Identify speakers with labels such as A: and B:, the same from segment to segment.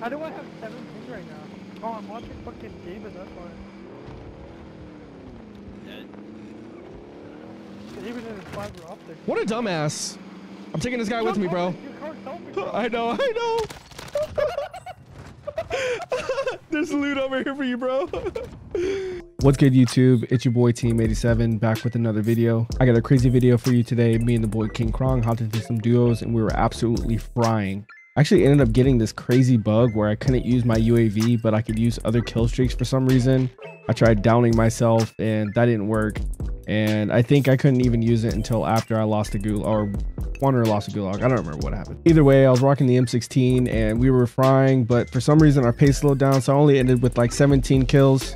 A: How do I have seven ping right now? Oh, I'm watching fucking David, that's why. Even in his fiber optic.
B: What a dumbass. I'm taking this guy with me, bro.
A: Your car's selfie, bro.
B: I know, I know. There's loot over here for you, bro. What's good, YouTube? It's your boy TM87 back with another video. I got a crazy video for you today. Me and the boy King Krong hopped into some duos and we were absolutely frying. I actually ended up getting this crazy bug where I couldn't use my UAV, but I could use other kill streaks for some reason. I tried downing myself and that didn't work. And I think I couldn't even use it until after I lost a gulag or one or lost a gulag. I don't remember what happened. Either way, I was rocking the M16 and we were frying, but for some reason our pace slowed down. So I only ended with like 17 kills.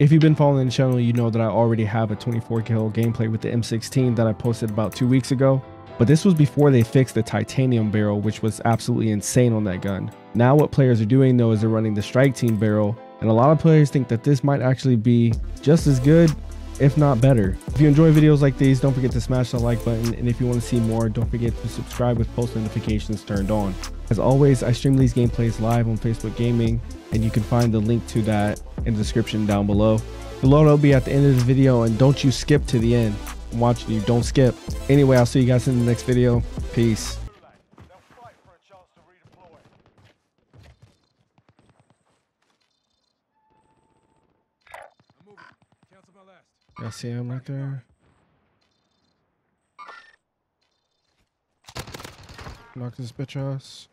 B: If you've been following the channel, you know that I already have a 24 kill gameplay with the M16 that I posted about two weeks ago. But this was before they fixed the titanium barrel, which was absolutely insane on that gun. Now what players are doing though is they're running the strike team barrel. And a lot of players think that this might actually be just as good, if not better. If you enjoy videos like these, don't forget to smash the like button. And if you want to see more, don't forget to subscribe with post notifications turned on. As always, I stream these gameplays live on Facebook Gaming, and you can find the link to that in the description down below. The loadout will be at the end of the video, and don't you skip to the end. Watching you, don't skip. Anyway, I'll see you guys in the next video. Peace. I see him right there. Knock this bitch ass.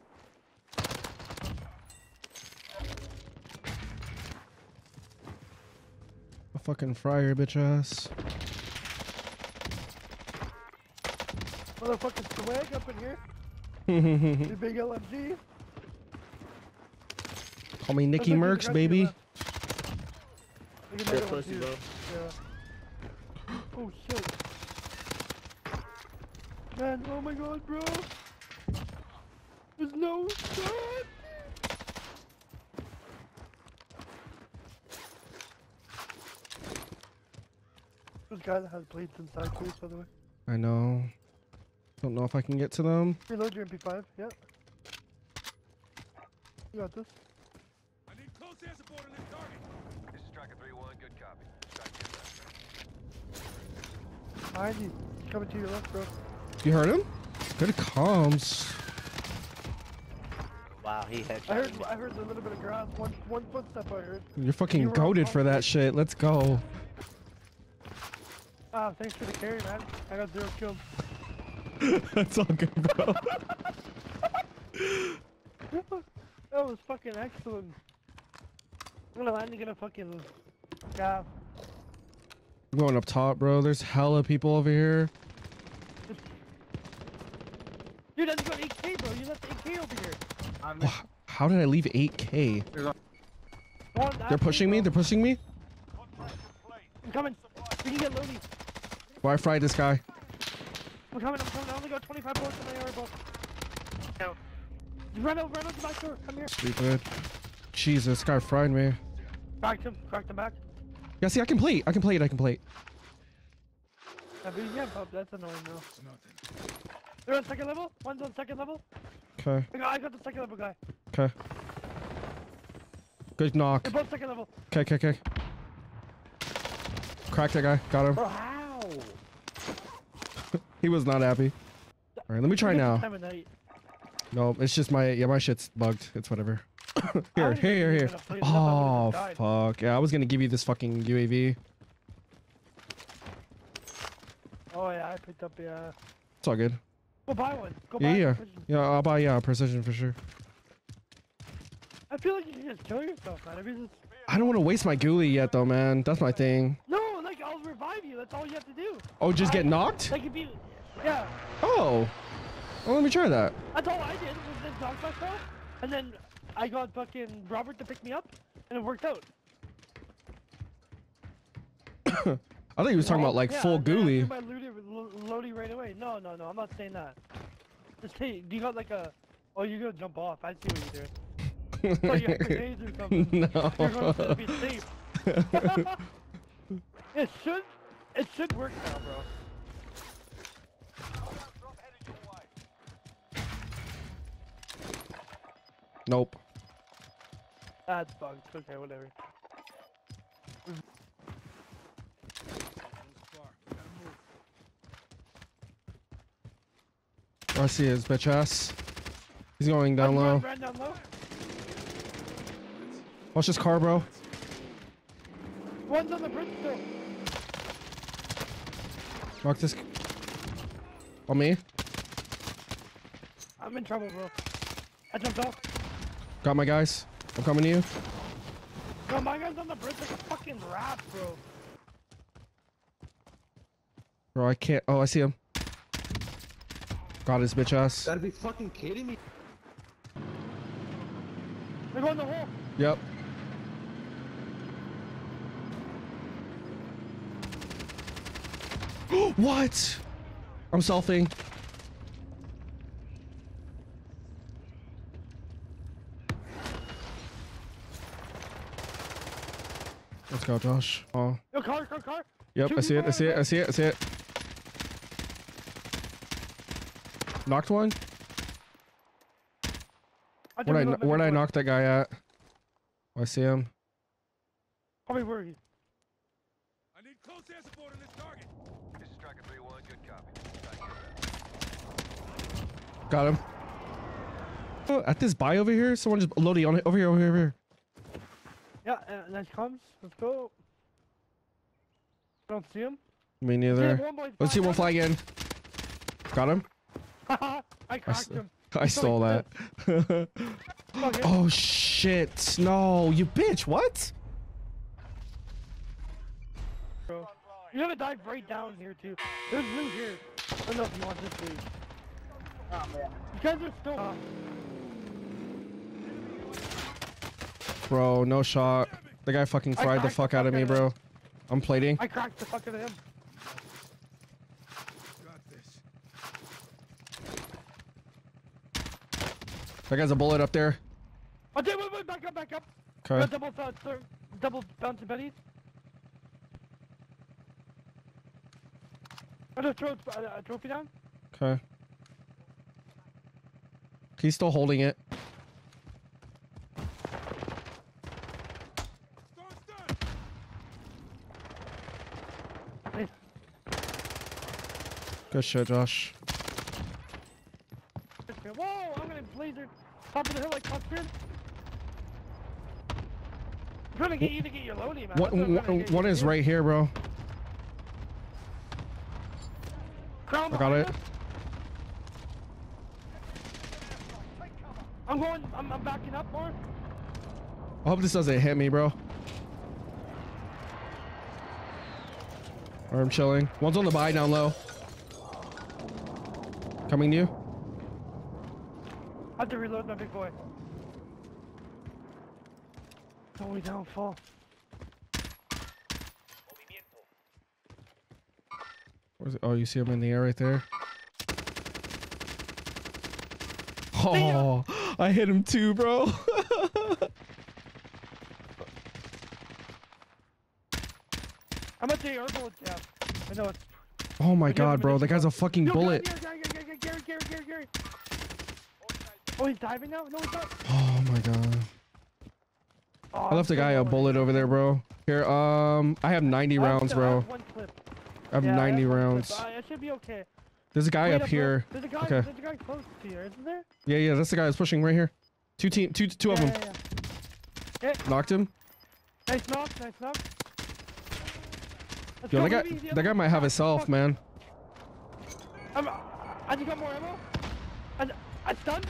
B: A fucking fryer bitch ass.
A: Motherfucking swag up in here.
B: Call
A: big LMG.
B: Call me Nicky
A: Look, look,
B: Mercs, baby.
A: look at that one, too. Yeah. Oh shit. Man, oh my god, bro. There's no shot. This guy that has blades inside too, by the way.
B: I know. Don't know if I can get to them.
A: Reload your MP5, yep. You got this.
C: I need close air support on this target.
D: This is Striker 3-1, good copy. Strike
A: Behind you. Coming to your left, bro.
B: You heard him? Good comms.
E: Wow, he headshot
A: I heard. I heard a little bit of grass. One one footstep I heard.
B: You're fucking
A: You
B: goaded for that shit. Let's go.
A: Ah, thanks for the carry, man. I got zero kills.
B: That's all good, bro.
A: that was fucking excellent. I'm gonna land gonna fucking yeah.
B: I'm going up top, bro. There's hella people over here.
A: Dude, that's got 8k, bro. You left 8k over here.
B: Wha- How did I leave 8k?
A: Go
B: They're pushing me.
A: bro.
B: They're pushing me.
A: I'm coming. We can get loading.
B: Why I fried this guy?
A: I'm coming. I'm coming. I only got 25 bullets in my AR, bro. No. Run out, run out the back door. Come here.
B: Stupid. Jesus, this guy fried me.
A: Cracked him. Cracked him back.
B: Yeah, see, I can plate. I can plate. I can plate.
A: Yeah, but you can't pop. That's annoying, though.
C: It's nothing.
A: They're on second level. One's on second level.
B: Okay.
A: I got, the second level guy.
B: Okay. Good knock.
A: They're both second level.
B: Okay, okay, okay. Crack that guy. Got him.
E: Bro, how?
B: He was not happy. All right, let me try
A: the
B: now.
A: time of night.
B: No, it's just my yeah, my shit's bugged. It's whatever. here, here, here.
A: I'm gonna play this, I would've
B: Oh fuck! Yeah, I was gonna give you this fucking UAV.
A: Oh yeah, I picked up yeah.
B: It's all good.
A: Go buy one. Go
B: Yeah,
A: buy
B: yeah,
A: Precision.
B: yeah. I'll buy yeah precision for sure.
A: I feel like you can just kill yourself, man. You just
B: I don't want to waste my ghoulie yet though, man. That's my thing.
A: no, like I'll revive you. That's all you have to do.
B: Oh, just get knocked?
A: Like if you, yeah.
B: Oh. Well, let me try that.
A: That's all I did was just knock myself, and then I got fucking Robert to pick me up, and it worked out.
B: I thought he was talking about like
A: Yeah,
B: full ghoulie.
A: My looty, lo- loading right away. No, no, no. I'm not saying that. Just hey, do you got like a? Oh, you're gonna jump off. I see what you're doing. Oh, you have grenades or something. You're going to
B: no.
A: be safe. it should, it should work now, bro.
B: Nope.
A: That's bugged. Okay, whatever.
C: Far. Gotta move.
B: I see his bitch ass. He's going down low.
A: Ran down low.
B: Watch this car, bro.
A: One's on the bridge still.
B: Knock this. On me.
A: I'm in trouble, bro. I jumped off.
B: Got my guys. I'm coming to you.
A: No, my guy's on the bridge like a fucking rat, bro.
B: Bro, I can't. Oh, I see him. Got his bitch ass.
E: Gotta be fucking kidding me.
A: They're going the hole.
B: Yep. what? I'm selfing. Let's go, Josh. Oh,
A: Yo, car, car, car.
B: yep.
A: Two
B: I see it. I see it. I see it. I see it. Knocked one.
A: I
B: Where'd I,
A: jumped
B: kn-
A: on
B: where'd I knock that guy at? Oh, I see him.
A: Probably where he.
C: I need close air support on this target.
D: This is Striker 3-1, good copy. Try to get that.
B: Got him. Oh, at this buy over here, someone just loading on it. Over here, over here, over here.
A: Yeah, uh, nice comes. Let's go. Don't see him.
B: Me neither. Let's see one fly again. Got him.
A: I cracked
B: s-
A: him.
B: I stole that. Oh shit! No, you bitch! What?
A: bro. You gotta dive right down here too. There's loot here. I don't know if you want this loot. Oh man. You guys are still. Uh,
B: Bro, no shot. The guy fucking fried the
A: cracked the
B: fuck out of me, bro. I'm plating.
A: I cracked the fuck out of him.
C: Got this.
B: That guy's a bullet up there.
A: Oh, wait, wait, wait, back up, back up.
B: Okay.
A: Double, uh, third, double bouncing betties. I just throw a, a trophy down.
B: Okay. He's still holding it. Good shit, Josh.
A: Whoa, I'm gonna laser top of the hill like custard. I'm trying to get you to get your loading, man. What I'm trying to
B: one,
A: get
B: one
A: you
B: is right here, bro.
A: Crown
B: I got it.
A: Us. I'm going. I'm, I'm backing up more.
B: I hope this doesn't hit me, bro. Or I'm chilling. One's on the buy down low. Coming to you.
A: I have to reload my big boy. Don't we down fall.
B: Where's it? Oh, you see him in the air right there. Oh, I hit him too, bro.
A: I'm at the herbal cap. I know it's.
B: oh my
A: I gave him
B: god, bro. That guy's a fucking
A: Yo,
B: bullet.
A: Gary, Gary, Gary, Gary. Oh, he's diving now? No, he's not.
B: Oh my god.
A: Oh,
B: I left a guy a bullet over there, bro. Here, um, I have 90
A: I have
B: rounds,
A: to- I
B: bro.
A: have one clip.
B: I have
A: Yeah,
B: 90
A: one clip.
B: rounds.
A: I, I should be okay.
B: There's a guy
A: Wait
B: up
A: bro.
B: here.
A: There's a guy.
B: Okay.
A: There's a guy close to you, isn't there?
B: Yeah, yeah, that's the guy that's pushing right here. Two team, two, two of
A: yeah,
B: them.
A: Yeah,
B: Knocked him.
A: Nice knock. Nice knock. Let's
B: Yo,
A: go,
B: that guy,
A: baby,
B: that guy might have himself, man.
A: I'm, I just got more ammo. And I stunned.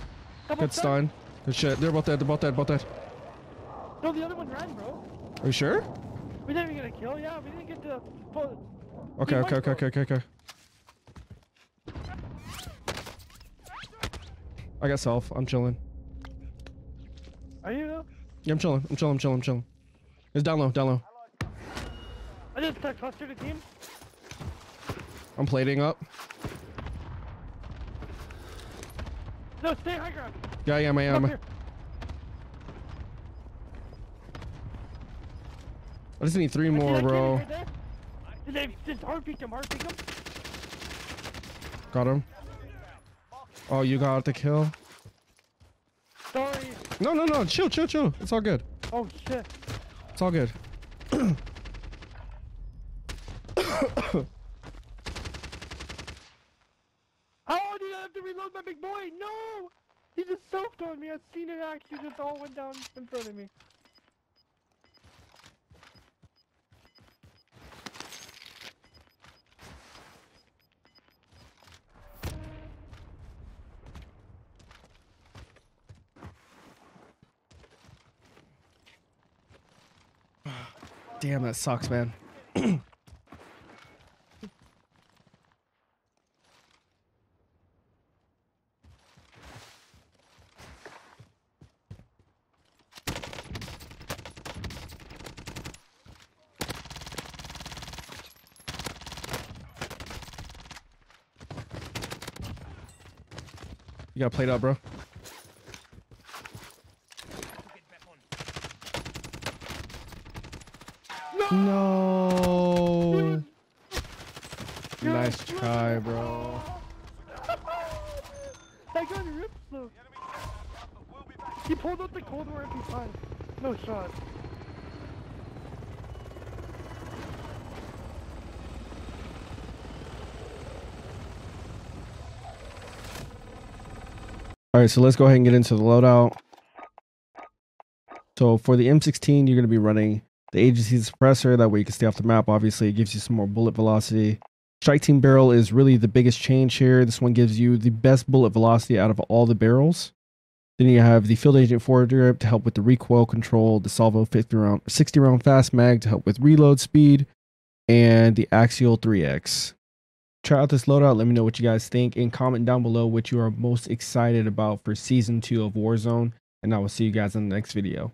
A: Double
B: Good stun. Good shit. They're both dead. They're both dead. Both dead.
A: No, the other one ran, bro.
B: Are you sure?
A: We didn't even get a kill. Yeah, we didn't get to. Pull.
B: Okay, okay, okay, okay, okay, okay. I got self. I'm chilling.
A: Are you? though?
B: Yeah, I'm chilling. I'm chilling. I'm chilling. I'm chilling. It's down low. Down low.
A: I just clustered a team.
B: I'm plating up.
A: No, stay high ground.
B: Yeah, yeah, I
A: Come
B: am. I just need three
A: I
B: more, bro.
A: Did they just hard peek him? Hard peek him?
B: Got him. Oh, you got the kill.
A: Sorry.
B: No, no, no. Chill, chill, chill. It's all good.
A: Oh shit.
B: It's all good.
A: How did I have to reload my big boy? No! He just selfed on me. I've seen it actually just all went down in front of me.
B: Damn, that sucks, man. You got played out, bro. No. Nice try, bro.
A: that gun rips though. He pulled out the Cold War MP5. No shot.
B: All right, so let's go ahead and get into the loadout. So for the M16, you're going to be running the agency suppressor. That way you can stay off the map. Obviously, it gives you some more bullet velocity. Strike team barrel is really the biggest change here. This one gives you the best bullet velocity out of all the barrels. Then you have the field agent foregrip to help with the recoil control, the salvo 50 round, 60 round fast mag to help with reload speed, and the axial 3x. Try out this loadout. Let me know what you guys think and comment down below what you are most excited about for season two of Warzone. And I will see you guys in the next video.